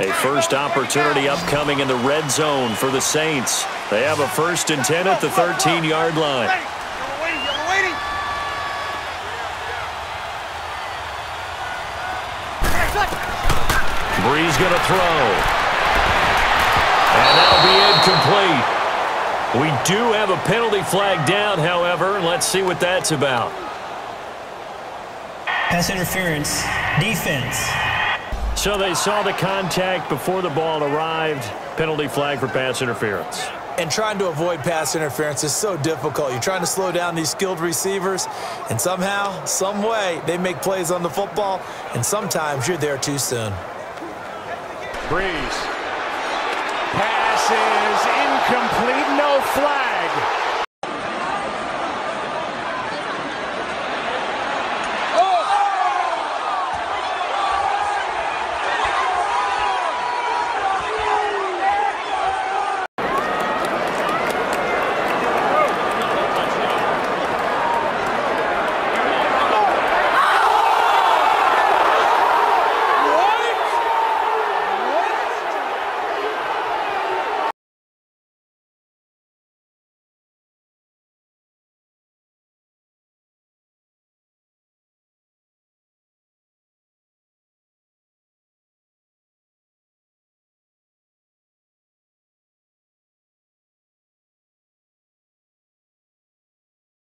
A first opportunity upcoming in the red zone for the Saints. They have a first and 10 at the 13-yard line. Brees going to throw. And that'll be incomplete. We do have a penalty flag down, however. Let's see what that's about. Pass interference. Defense. So they saw the contact before the ball arrived. Penalty flag for pass interference. And trying to avoid pass interference is so difficult. You're trying to slow down these skilled receivers, and somehow, some way, they make plays on the football, and sometimes you're there too soon. Brees. Pass is incomplete. No flag.